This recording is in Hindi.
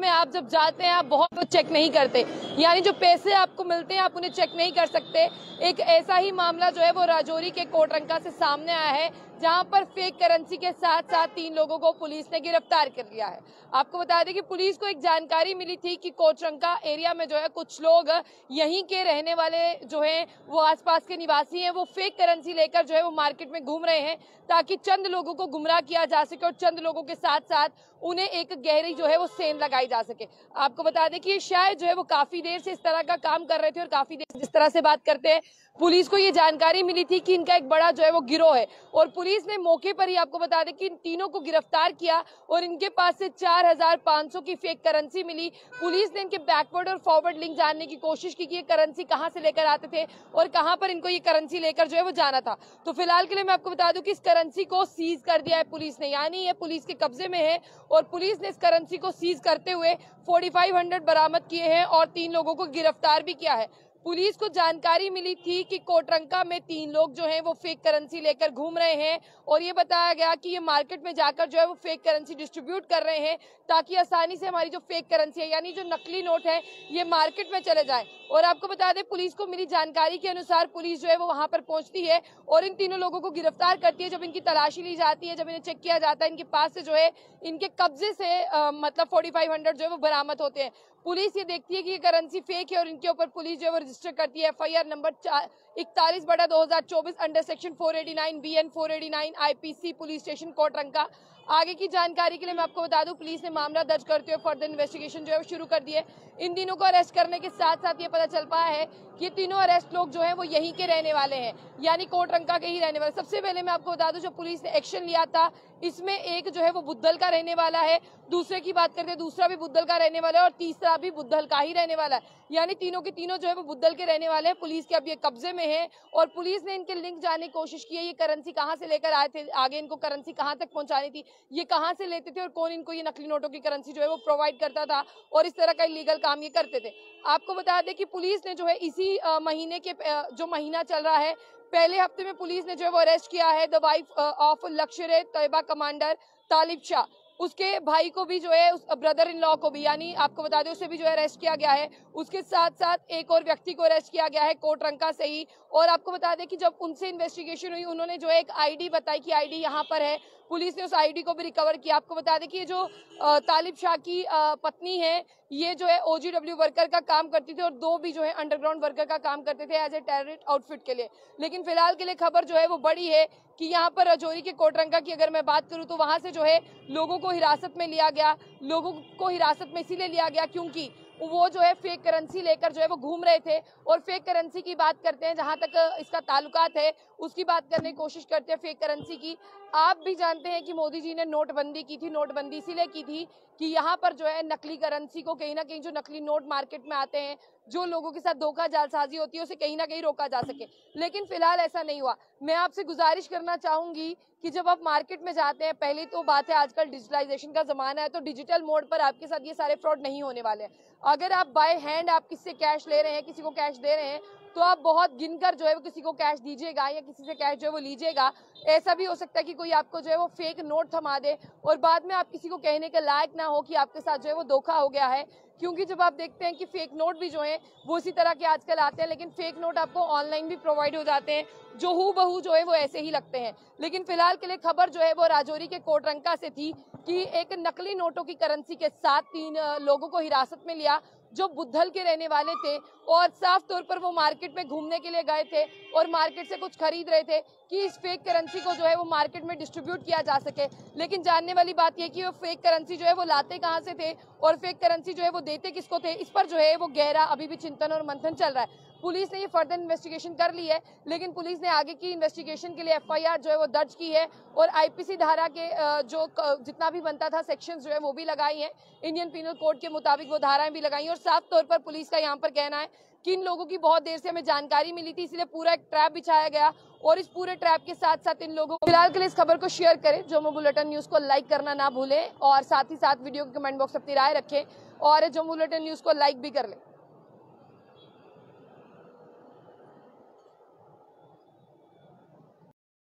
में आप जब जाते हैं, आप बहुत कुछ चेक नहीं करते। यानी जो पैसे आपको मिलते हैं, आप उन्हें चेक नहीं कर सकते। एक ऐसा ही मामला जो है, वो राजौरी के कोटरंका से सामने आया है। जहाँ पर फेक करेंसी के साथ साथ तीन लोगों को पुलिस ने गिरफ़्तार कर लिया है। आपको बता दें कि पुलिस को एक जानकारी मिली थी कि कोचरंका एरिया में जो है कुछ लोग यहीं के रहने वाले जो है, वो आसपास के निवासी हैं, वो फेक करेंसी लेकर जो है वो मार्केट में घूम रहे हैं ताकि चंद लोगों को गुमराह किया जा सके और चंद लोगों के साथ साथ उन्हें एक गहरी जो है वो सेन लगाई जा सके। आपको बता दें कि ये शायद जो है वो काफ़ी देर से इस तरह का काम कर रहे थे और काफ़ी देर जिस तरह से बात करते हैं, पुलिस को ये जानकारी मिली थी कि इनका एक बड़ा जो है वो गिरोह है और पुलिस ने मौके पर ही आपको बता दें कि इन तीनों को गिरफ़्तार किया और इनके पास से 4,500 की फेक करेंसी मिली। पुलिस ने इनके बैकवर्ड और फॉरवर्ड लिंक जानने की कोशिश की कि ये करेंसी कहाँ से लेकर आते थे और कहाँ पर इनको ये करेंसी लेकर जो है वो जाना था। तो फ़िलहाल के लिए मैं आपको बता दूँ कि इस करेंसी को सीज कर दिया है पुलिस ने। यानी ये पुलिस के कब्जे में है और पुलिस ने इस करेंसी को सीज करते हुए फोर्टी बरामद किए हैं और तीन लोगों को गिरफ़्तार भी किया है। पुलिस को जानकारी मिली थी कि कोटरंका में तीन लोग जो हैं वो फेक करेंसी लेकर घूम रहे हैं और ये बताया गया कि ये मार्केट में जाकर जो है वो फेक करेंसी डिस्ट्रीब्यूट कर रहे हैं ताकि आसानी से हमारी जो फेक करेंसी है, यानी जो नकली नोट है, ये मार्केट में चले जाए। और आपको बता दें, पुलिस को मिली जानकारी के अनुसार पुलिस जो है वो वहाँ पर पहुँचती है और इन तीनों लोगों को गिरफ़्तार करती है जब इनकी तलाशी ली जाती है, जब इन्हें चेक किया जाता है, इनके पास से जो है, इनके कब्जे से मतलब फोर्टी जो है वो बरामद होते हैं। पुलिस ये देखती है कि ये करेंसी फेक है और इनके ऊपर पुलिस जो है वो रजिस्टर करती है एफआईआर नंबर इकतालीस बटा दो under section 489 B N four IPC police station Kotranka आगे की जानकारी के लिए मैं आपको बता दूँ, पुलिस ने मामला दर्ज करते हुए फर्दर इन्वेस्टिगेशन जो है वो शुरू कर दिए इन दिनों को अरेस्ट करने के साथ साथ ये पता चल पाया है कि तीनों अरेस्ट लोग जो हैं वो यहीं के रहने वाले हैं, यानी कोटरंका के ही रहने वाले। सबसे पहले मैं आपको बता दूँ, जो पुलिस ने एक्शन लिया था इसमें एक जो है वो बुद्धल का रहने वाला है, दूसरे की बात करते हैं, दूसरा भी बुद्धल का रहने वाला है और तीसरा भी बुद्धल का ही रहने वाला है। यानी तीनों के तीनों जो है वो बुद्धल के रहने वाले हैं। पुलिस के अब ये कब्जे में है और पुलिस ने इनके लिंक जानने की कोशिश की है। ये करेंसी कहाँ से लेकर आए थे? आगे इनको करेंसी कहाँ तक पहुंचानी थी? ये कहाँ से लेते थे और कौन इनको ये नकली नोटों की करेंसी जो है वो प्रोवाइड करता था और इस तरह का इलीगल काम ये करते थे? आपको बता दें कि पुलिस ने जो है इसी महीने के जो महीना चल रहा है, पहले हफ़्ते में पुलिस ने जो है वो अरेस्ट किया है। द वाइफ ऑफ़ लक्ष्य तैयबा कमांडर तालिब शाह उसके भाई को भी जो है, उस ब्रदर इन लॉ को भी, यानी आपको बता दें, उसे भी जो है अरेस्ट किया गया है। उसके साथ साथ एक और व्यक्ति को अरेस्ट किया गया है, कोटरंका से ही। और आपको बता दें कि जब उनसे इन्वेस्टिगेशन हुई, उन्होंने जो है एक आईडी बताई कि आईडी यहाँ पर है। पुलिस ने उस आईडी को भी रिकवर किया। आपको बता दें कि ये जो तालिब शाह की पत्नी है ये जो है ओजीडब्ल्यू वर्कर का काम करती थी और दो भी जो है अंडरग्राउंड वर्कर का काम करते थे एज ए टेररिस्ट आउटफिट के लिए। लेकिन फ़िलहाल के लिए खबर जो है वो बड़ी है कि यहाँ पर रजौरी के कोटरंगा की अगर मैं बात करूँ तो वहाँ से जो है लोगों को हिरासत में लिया गया, लोगों को हिरासत में इसीलिए लिया गया क्योंकि वो जो है फेक करेंसी लेकर जो है वो घूम रहे थे और फेक करेंसी की बात करते हैं, जहाँ तक इसका ताल्लुकात है, उसकी बात करने की कोशिश करते हैं फेक करेंसी की। आप भी जानते हैं कि मोदी जी ने नोटबंदी की थी, नोटबंदी इसीलिए की थी कि यहाँ पर जो है नकली करेंसी को कहीं ना कहीं जो नकली नोट मार्केट में आते हैं जो लोगों के साथ धोखा जालसाजी होती है, उसे कहीं ना कहीं रोका जा सके। लेकिन फ़िलहाल ऐसा नहीं हुआ। मैं आपसे गुजारिश करना चाहूँगी कि जब आप मार्केट में जाते हैं, पहली तो बात है आजकल डिजिटलाइजेशन का जमाना है तो डिजिटल मोड पर आपके साथ ये सारे फ्रॉड नहीं होने वाले हैं। अगर आप बाय हैंड आप किससे कैश ले रहे हैं, किसी को कैश दे रहे हैं तो आप बहुत गिनकर जो है वो किसी को कैश दीजिएगा या किसी से कैश जो है वो लीजिएगा। ऐसा भी हो सकता है कि कोई आपको जो है वो फेक नोट थमा दे और बाद में आप किसी को कहने के लायक ना हो कि आपके साथ जो है वो धोखा हो गया है। क्योंकि जब आप देखते हैं कि फेक नोट भी जो है, वो इसी तरह के आजकल आते हैं, लेकिन फेक नोट आपको ऑनलाइन भी प्रोवाइड हो जाते हैं, जो हु बहू जो है वो ऐसे ही लगते हैं। लेकिन फ़िलहाल के लिए खबर जो है वो राजौरी के कोटरंका से थी कि एक नकली नोटों की करेंसी के साथ तीन लोगों को हिरासत में लिया जो बुद्धल के रहने वाले थे और साफ़ तौर पर वो मार्केट में घूमने के लिए गए थे और मार्केट से कुछ खरीद रहे थे कि इस फेक करेंसी को जो है वो मार्केट में डिस्ट्रीब्यूट किया जा सके। लेकिन जानने वाली बात यह कि वो फेक करेंसी जो है वो लाते कहाँ से थे और फेक करेंसी जो है वो देते किसको थे? इस पर जो है वो गहरा अभी भी चिंतन और मंथन चल रहा है। पुलिस ने ये फर्दर इन्वेस्टिगेशन कर ली है, लेकिन पुलिस ने आगे की इन्वेस्टिगेशन के लिए एफआईआर जो है वो दर्ज की है और आईपीसी धारा के जो जितना भी बनता था सेक्शन जो है वो भी लगाई है। इंडियन पिनल कोड के मुताबिक वो धाराएँ भी लगाई और साफ़ तौर पर पुलिस का यहाँ पर कहना है कि इन लोगों की बहुत देर से हमें जानकारी मिली थी, इसलिए पूरा एक ट्रैप बिछाया गया और इस पूरे ट्रैप के साथ साथ इन लोगों को फ़िलहाल के लिए इस खबर को शेयर करें। जो बुलेटिन न्यूज़ को लाइक करना ना भूलें और साथ ही साथ वीडियो के कमेंट बॉक्स अपनी राय रखें और जो बुलेटिन न्यूज़ को लाइक भी कर लें।